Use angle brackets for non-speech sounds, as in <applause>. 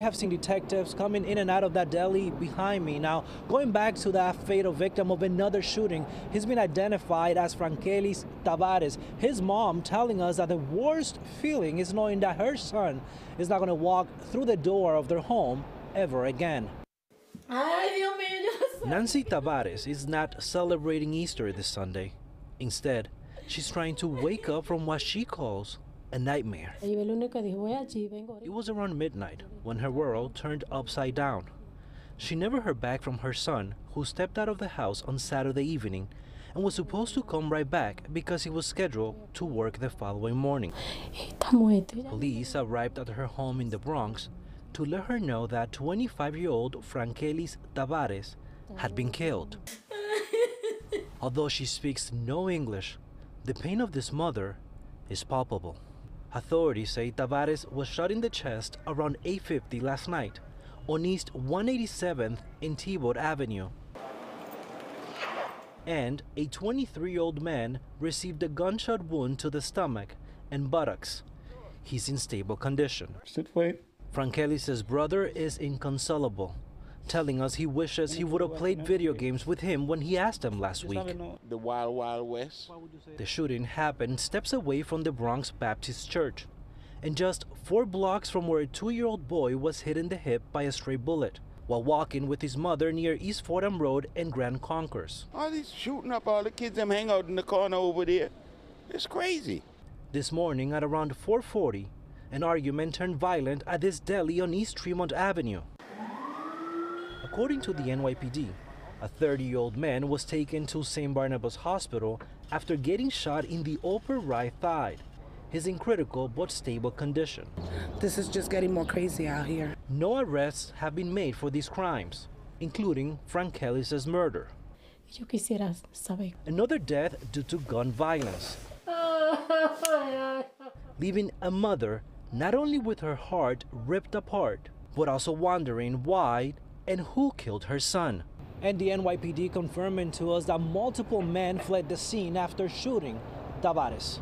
I have seen detectives coming in and out of that deli behind me. Now, going back to that fatal victim of another shooting, he's been identified as Frankelis Tavarez. His mom telling us that the worst feeling is knowing that her son is not going to walk through the door of their home ever again. Ay, Dios mío, yo no sé. Nancy Tavarez is not celebrating Easter this Sunday. Instead, she's trying to wake up from what she calls a nightmare. Y el único dijo, voy allí, vengo It was around midnight when her world turned upside down. She never heard back from her son, who stepped out of the house on Saturday evening and was supposed to come right back because he was scheduled to work the following morning. Y está muerto. ya. Police arrived at her home in the Bronx to let her know that 25 year old Frankelis Tavarez had been killed. <laughs> Although she speaks no English, the pain of this mother is palpable. Authorities say Tavarez was shot in the chest around 8:50 last night on East 187th in Tiebout Avenue. And a 23-year-old man received a gunshot wound to the stomach and buttocks. He's in stable condition. Sit wait. Frankelis' brother is inconsolable, telling us he wishes he would have played video games with him when he asked him last week. the Wild Wild West. The shooting happened steps away from the Bronx Baptist Church, and just four blocks from where a two year old boy was hit in the hip by a stray bullet while walking with his mother near East Fordham Road and Grand Concourse. All these shooting up all the kids them hang out in the corner over there. It's crazy. This morning at around 4:40, an argument turned violent at this deli on East Tremont Avenue. According to the NYPD, a 30-year-old man was taken to St. Barnabas Hospital after getting shot in the upper right thigh. He's in critical but stable condition. This is just getting more crazy out here. No arrests have been made for these crimes, including Frankelis' murder. Yo quisiera saber. Another death due to gun violence, leaving a mother not only with her heart ripped apart, but also wondering why and who killed her son. And the NYPD confirming to us that multiple men fled the scene after shooting Tavarez.